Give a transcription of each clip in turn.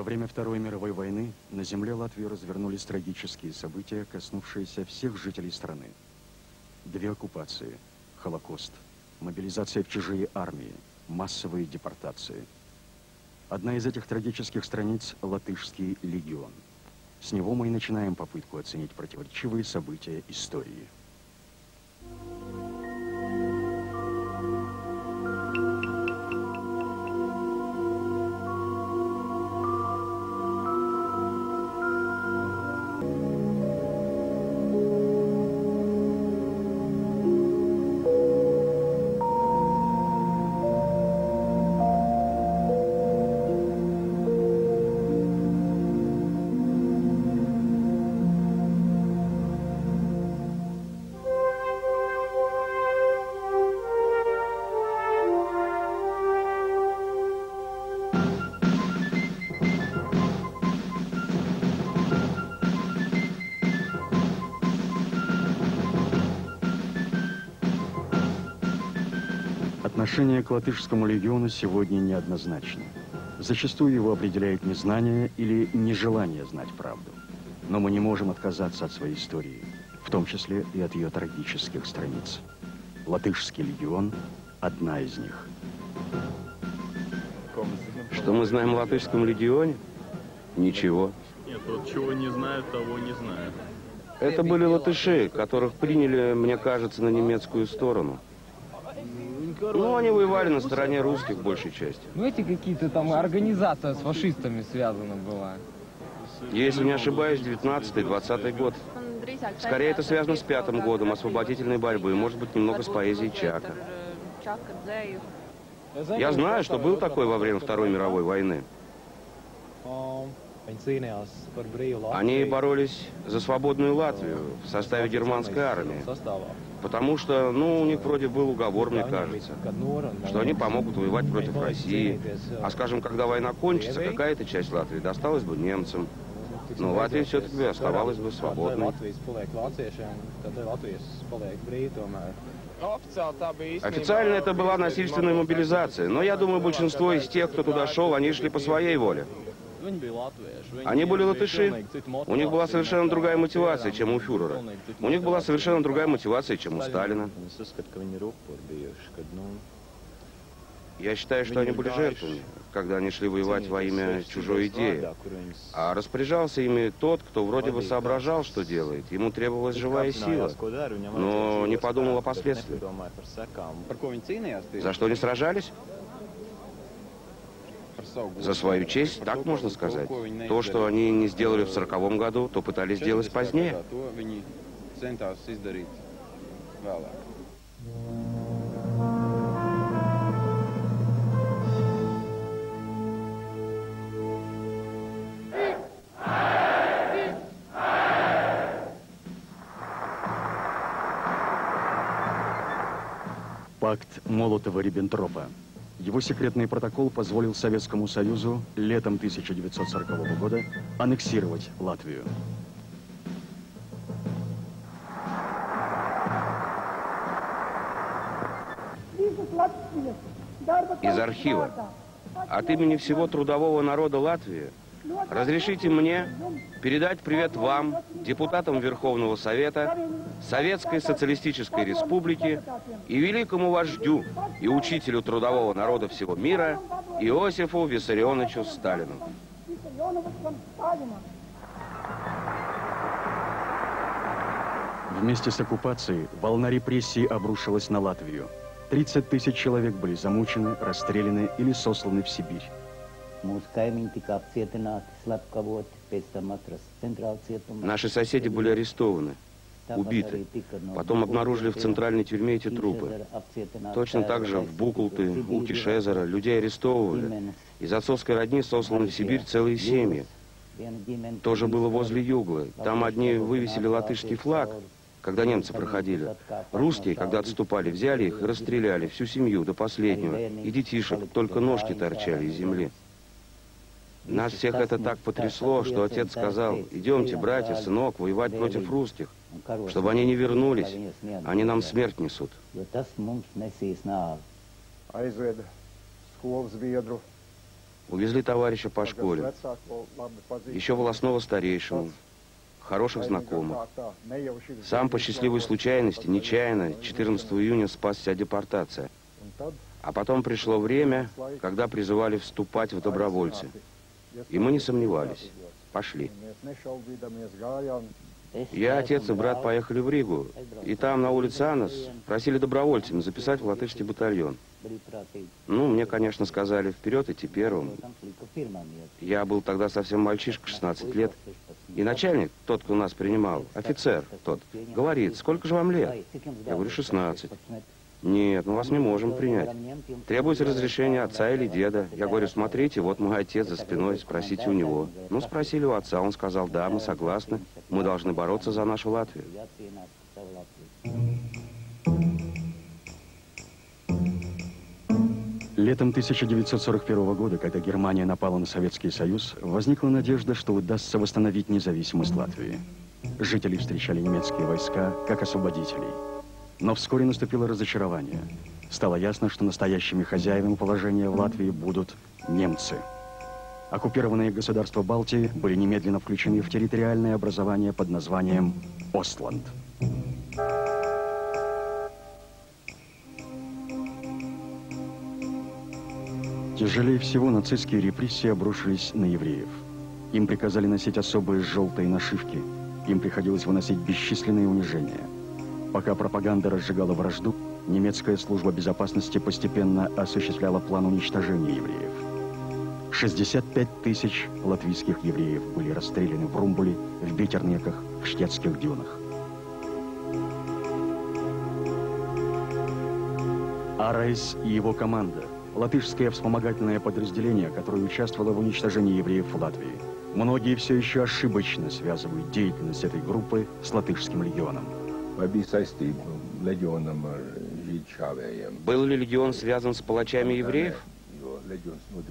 Во время Второй мировой войны на земле Латвии развернулись трагические события, коснувшиеся всех жителей страны. Две оккупации, Холокост, мобилизация в чужие армии, массовые депортации. Одна из этих трагических страниц – Латышский легион. С него мы и начинаем попытку оценить противоречивые события истории. Отношение к латышскому легиону сегодня неоднозначно. Зачастую его определяет незнание или нежелание знать правду. Но мы не можем отказаться от своей истории, в том числе и от ее трагических страниц. Латышский легион – одна из них. Что мы знаем о латышском легионе? Ничего. Нет, вот чего не знают, того не знают. Это были латыши, которых приняли, мне кажется, на немецкую сторону. Ну, они воевали на стороне русских, большей части. Ну, эти какие-то там организация с фашистами связана была. Если не ошибаюсь, 19-20 год. Скорее, это связано с пятым годом освободительной борьбы, может быть, немного с поэзией Чака. Я знаю, что был такой во время Второй мировой войны. Они боролись за свободную Латвию в составе германской армии. Потому что, ну, у них вроде был уговор, мне кажется, что они помогут воевать против России. А, скажем, когда война кончится, какая-то часть Латвии досталась бы немцам. Но Латвия все-таки оставалась бы свободной. Официально это была насильственная мобилизация, но я думаю, большинство из тех, кто туда шел, они шли по своей воле. Они были латыши. У них была совершенно другая мотивация, чем у фюрера. У них была совершенно другая мотивация, чем у Сталина. Я считаю, что они были жертвами, когда они шли воевать во имя чужой идеи. А распоряжался ими тот, кто вроде бы соображал, что делает. Ему требовалась живая сила, но не подумал о последствиях. За что они сражались? За свою честь, так можно сказать. То, что они не сделали в сороковом году, то пытались сделать позднее. Пакт Молотова-Риббентропа. Его секретный протокол позволил Советскому Союзу летом 1940 года аннексировать Латвию. Из архива. От имени всего трудового народа Латвии разрешите мне передать привет вам, депутатам Верховного Совета, Советской Социалистической Республики и великому вождю и учителю трудового народа всего мира Иосифу Виссарионовичу Сталину. Вместе с оккупацией волна репрессий обрушилась на Латвию. 30 тысяч человек были замучены, расстреляны или сосланы в Сибирь. Наши соседи были арестованы, убиты. Потом обнаружили в центральной тюрьме эти трупы. Точно так же в Букулты, у Кишезера людей арестовывали. Из отцовской родни сосланы в Сибирь целые семьи. Тоже было возле Юглы. Там одни вывесили латышский флаг, когда немцы проходили. Русские, когда отступали, взяли их и расстреляли, всю семью до последнего. И детишек, только ножки торчали из земли. Нас всех это так потрясло, что отец сказал, идемте, братья, сынок, воевать против русских, чтобы они не вернулись, они нам смерть несут. biedru Увезли товарища по школе, еще волосного старейшину, хороших знакомых. Сам по счастливой случайности, нечаянно, 14 июня спасся депортация. А потом пришло время, когда призывали вступать в добровольцы. И мы не сомневались. Пошли. Я, отец и брат поехали в Ригу, и там, на улице Анос, просили добровольцами записать в латышский батальон. Ну, мне, конечно, сказали вперед идти первым. Я был тогда совсем мальчишка, 16 лет. И начальник, тот, кто нас принимал, офицер тот, говорит, сколько же вам лет? Я говорю, 16. Нет, мы вас не можем принять. Требуется разрешение отца или деда. Я говорю, смотрите, вот мой отец за спиной, спросите у него. Ну, спросили у отца, он сказал, да, мы согласны, мы должны бороться за нашу Латвию. Летом 1941 года, когда Германия напала на Советский Союз, возникла надежда, что удастся восстановить независимость Латвии. Жители встречали немецкие войска как освободителей. Но вскоре наступило разочарование. Стало ясно, что настоящими хозяевами положения в Латвии будут немцы. Оккупированные государства Балтии были немедленно включены в территориальное образование под названием Остланд. Тяжелее всего нацистские репрессии обрушились на евреев. Им приказали носить особые желтые нашивки. Им приходилось выносить бесчисленные унижения. Пока пропаганда разжигала вражду, немецкая служба безопасности постепенно осуществляла план уничтожения евреев. 65 тысяч латвийских евреев были расстреляны в Румбуле, в Битернеках, в Штетских дюнах. Арайс и его команда – латышское вспомогательное подразделение, которое участвовало в уничтожении евреев в Латвии. Многие все еще ошибочно связывают деятельность этой группы с латышским легионом. Был ли легион связан с палачами евреев?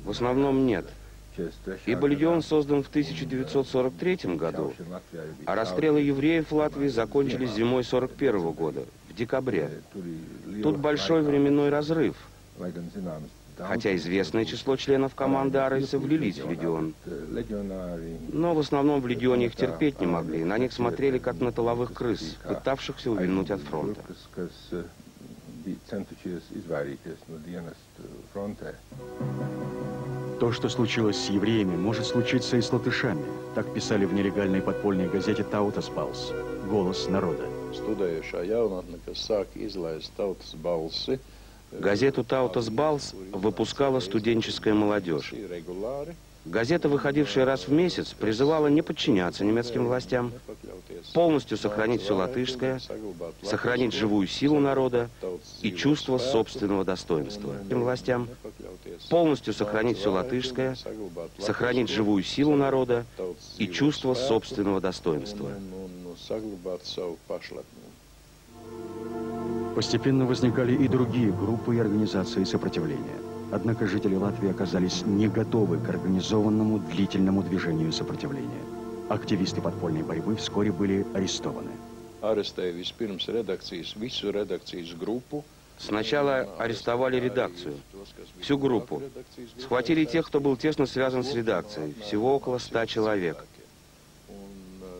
В основном нет. Ибо легион создан в 1943 году, а расстрелы евреев в Латвии закончились зимой 1941 года, в декабре. Тут большой временной разрыв – хотя известное число членов команды Арайса влились в Легион. Но в основном в Легионе их терпеть не могли. На них смотрели, как на толовых крыс, пытавшихся увильнуть от фронта. То, что случилось с евреями, может случиться и с латышами. Так писали в нелегальной подпольной газете «Таутас Балс» «Голос народа». Studējušā jaunatne, kas sāk izlaist tautas balsi, Газету «Таутас Балс» выпускала студенческая молодежь. Газета, выходившая раз в месяц, призывала не подчиняться немецким властям, полностью сохранить все латышское, сохранить живую силу народа и чувство собственного достоинства. Властям полностью сохранить все латышское, сохранить живую силу народа и чувство собственного достоинства. Постепенно возникали и другие группы и организации сопротивления. Однако жители Латвии оказались не готовы к организованному длительному движению сопротивления. Активисты подпольной борьбы вскоре были арестованы. Сначала арестовали редакцию, всю группу. Схватили тех, кто был тесно связан с редакцией, всего около ста человек.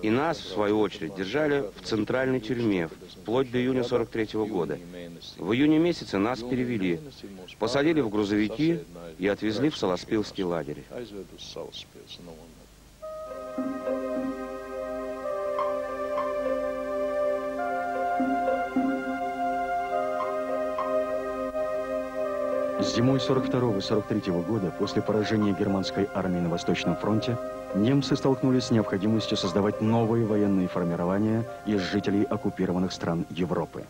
И нас, в свою очередь, держали в центральной тюрьме, вплоть до июня 43 -го года. В июне месяце нас перевели, посадили в грузовики и отвезли в Солоспилский лагерь. Зимой 42-43 года, после поражения германской армии на Восточном фронте, немцы столкнулись с необходимостью создавать новые военные формирования из жителей оккупированных стран Европы.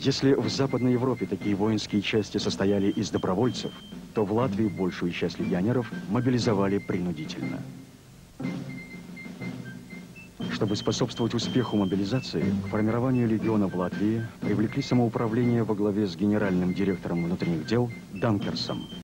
Если в Западной Европе такие воинские части состояли из добровольцев, то в Латвии большую часть легионеров мобилизовали принудительно. Чтобы способствовать успеху мобилизации, к формированию легиона в Латвии привлекли самоуправление во главе с генеральным директором внутренних дел Данкерсом –